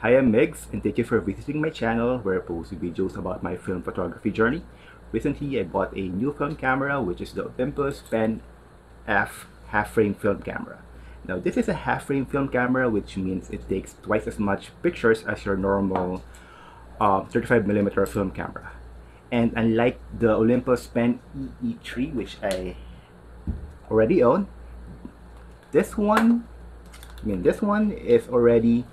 Hi, I'm Migs, and thank you for visiting my channel where I post videos about my film photography journey. Recently, I bought a new film camera, which is the Olympus Pen F half-frame film camera. Now, this is a half-frame film camera, which means it takes twice as much pictures as your normal 35mm uh, film camera. And unlike the Olympus Pen EE3, which I already own, this one, I mean, this one is already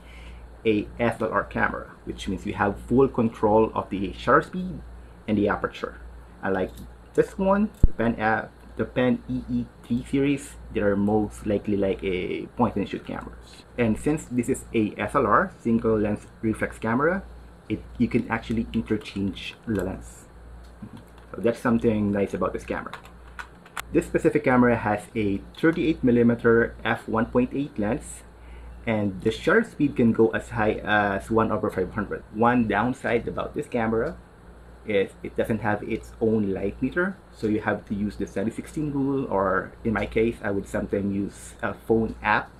a SLR camera, which means you have full control of the shutter speed and the aperture. Unlike this one, the Pen, uh, the Pen EE3 series, they are most likely like a point and shoot cameras. And since this is a SLR, single lens reflex camera, it you can actually interchange the lens. So that's something nice about this camera. This specific camera has a 38mm f1.8 lens and the shutter speed can go as high as 1 over 500. One downside about this camera is it doesn't have its own light meter so you have to use the Sunny 16 rule or in my case I would sometimes use a phone app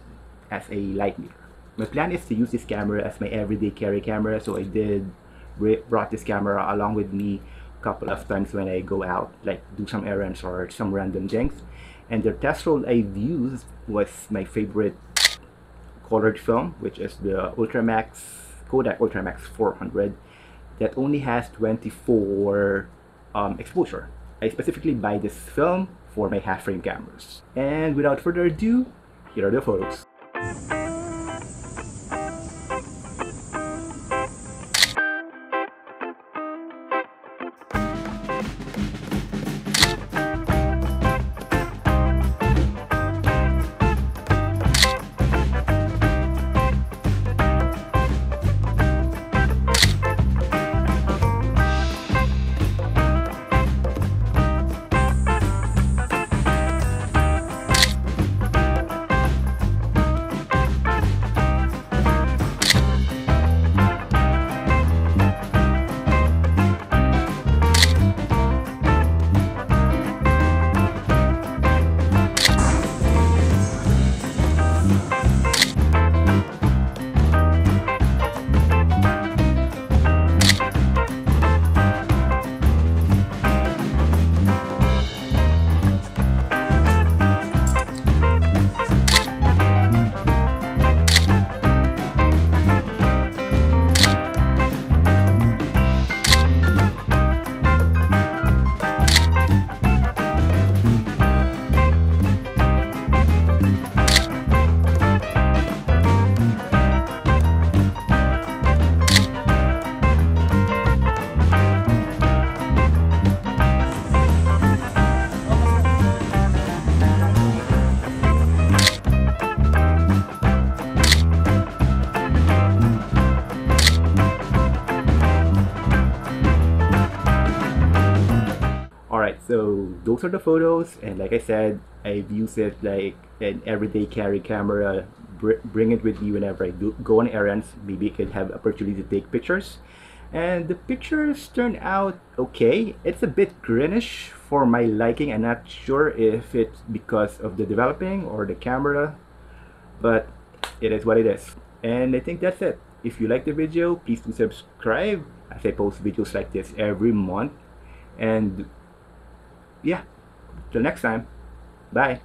as a light meter. My plan is to use this camera as my everyday carry camera so I did brought this camera along with me a couple of times when I go out like do some errands or some random things and the test roll I've used was my favorite colored film which is the Ultramax Kodak Ultramax 400 that only has 24 um, exposure. I specifically buy this film for my half frame cameras. And without further ado, here are the photos. So those are the photos and like I said I've used it like an everyday carry camera br bring it with me whenever I do go on errands. Maybe I could have opportunity to take pictures. And the pictures turned out okay. It's a bit greenish for my liking. I'm not sure if it's because of the developing or the camera but it is what it is. And I think that's it. If you like the video please do subscribe. As I post videos like this every month. And yeah. Till next time. Bye